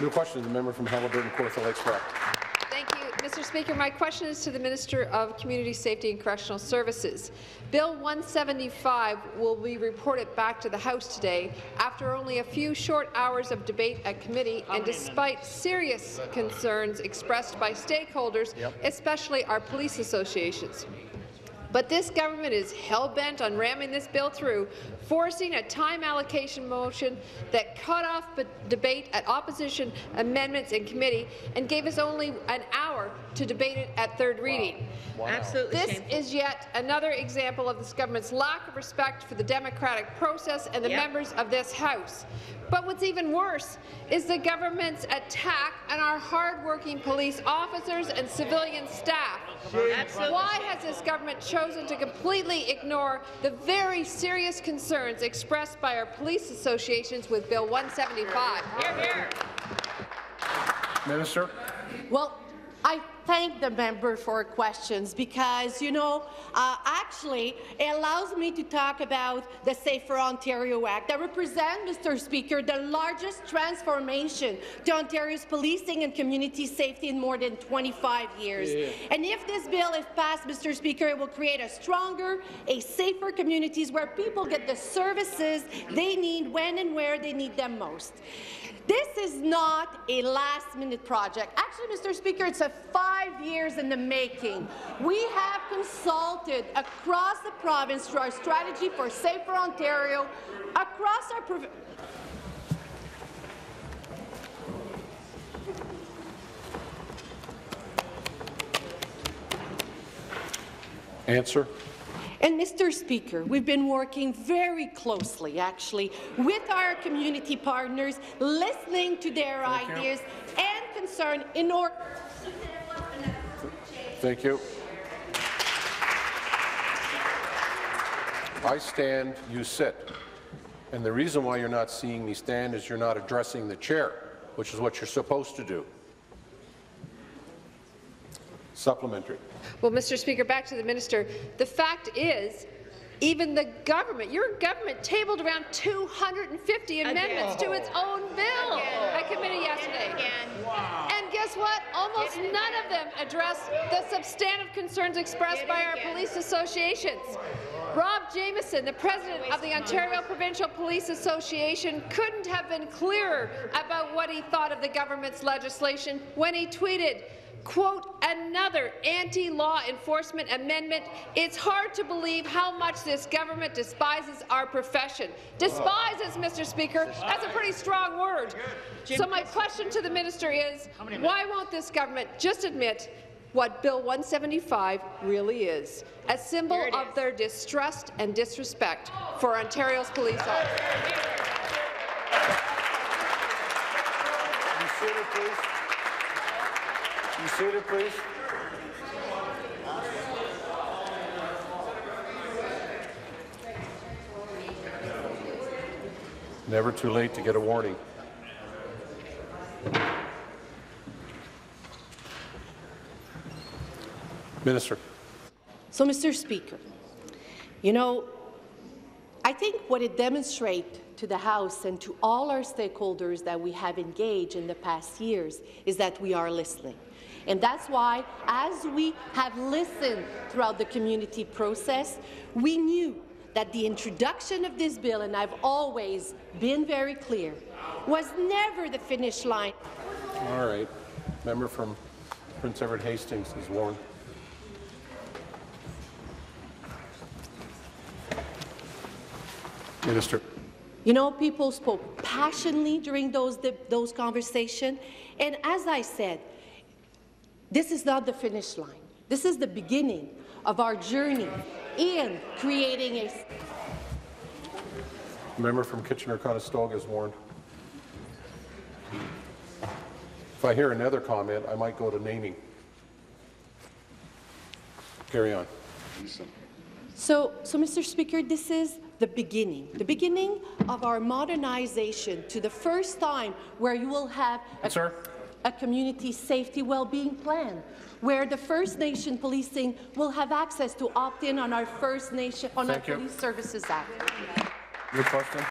New question, the member from Haliburton, Kawartha Lakes Brock. Thank you, Mr. Speaker. My question is to the Minister of Community Safety and Correctional Services. Bill 175 will be reported back to the House today after only a few short hours of debate at committee and despite serious concerns expressed by stakeholders, especially our police associations. But this government is hell-bent on ramming this bill through, forcing a time allocation motion that cut off the debate at opposition amendments in committee and gave us only an hour to debate it at third reading. Absolutely This shameful. is yet another example of this government's lack of respect for the democratic process and the Yep. members of this House. But what's even worse is the government's attack on our hard-working police officers and civilian staff. Absolutely. Why has this government chosen to completely ignore the very serious concerns expressed by our police associations with Bill 175? Hear, hear. Minister? Well, I thank the member for questions because, you know, uh, actually, it allows me to talk about the Safer Ontario Act that represents, Mr. Speaker, the largest transformation to Ontario's policing and community safety in more than 25 years. And if this bill is passed, Mr. Speaker, it will create a stronger, a safer communities where people get the services they need when and where they need them most. This is not a last-minute project. Actually, Mr. Speaker, it's a five years in the making. We have consulted across the province through our strategy for Safer Ontario, across our prov- Answer. And Mr. Speaker, we've been working very closely, actually, with our community partners, listening to their Thank you. ideas and concern in order Thank you. I stand, you sit. And the reason why you're not seeing me stand is you're not addressing the chair, which is what you're supposed to do. Supplementary. Well, Mr. Speaker, back to the minister. The fact is, even the government, your government tabled around 250 amendments to its own bill Again. at committee yesterday. And guess what? Almost none of them address the substantive concerns expressed by our police associations. Rob Jamieson, the president of the Ontario Provincial Police Association, couldn't have been clearer about what he thought of the government's legislation when he tweeted, quote, another anti-law enforcement amendment. It's hard to believe how much this government despises our profession. Despises, Mr. Speaker. That's a pretty strong word. So my question to the minister is, why won't this government just admit what Bill 175 really is, a symbol of is. their distrust and disrespect for Ontario's police officers. You seated, please. Never too late to get a warning. Minister. So, Mr. Speaker, you know, think what it demonstrates to the House and to all our stakeholders that we have engaged in the past years is that we are listening. And that's why, as we have listened throughout the community process, we knew that the introduction of this bill, and I've always been very clear, was never the finish line. All right. Member from Prince Edward Hastings is warned. Minister. You know, people spoke passionately during those, those conversations, and as I said, this is not the finish line. This is the beginning of our journey in creating a Member from Kitchener-Conestoga is warned. If I hear another comment, I might go to naming. Carry on. So, so, Mr. Speaker, this is the beginning, the beginning of our modernization to the first time where you will have a, Sir? a community safety well-being plan, where the First Nation policing will have access to opt in on our First Nation on Thank our you. Police Services Act. Question?